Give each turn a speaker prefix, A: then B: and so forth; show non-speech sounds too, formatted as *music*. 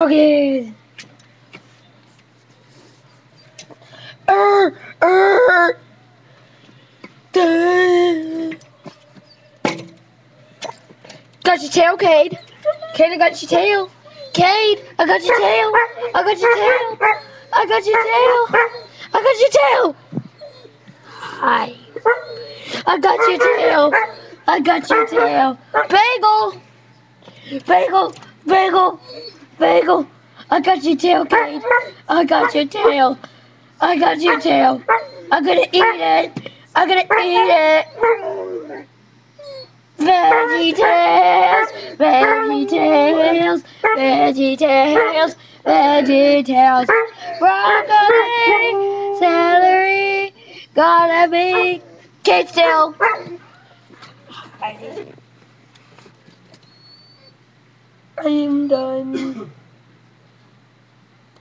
A: Okay. Er, er. Duh. Got your tail, Cade. Cade, I got your tail. Cade, I got your tail. I got your tail. I got your tail. I got your tail. Hi. I got your tail. I got your tail. Bagel. Bagel. Bagel. Bagel. I got your tail, Cade. I got your tail. I got your tail. I'm gonna eat it. I'm gonna eat it. Veggie tales, veggie tales, veggie tales, veggie tales. Broccoli, celery, gotta be Kate still. I'm done. *coughs*